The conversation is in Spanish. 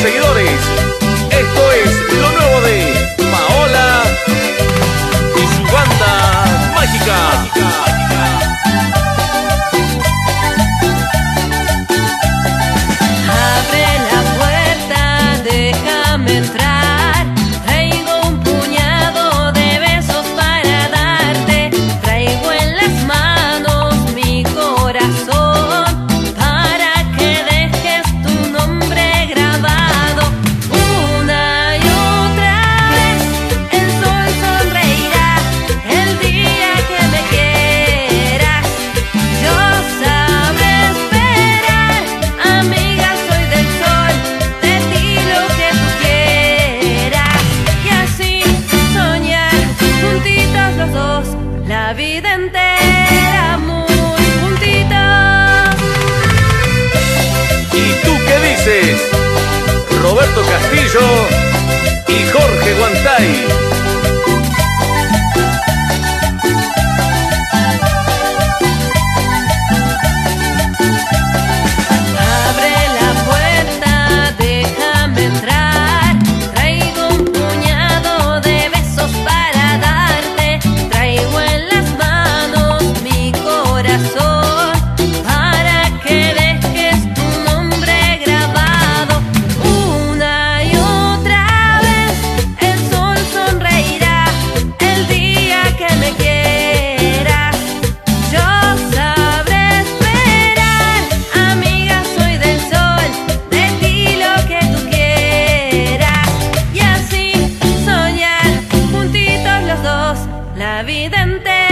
seguidores. La vida entera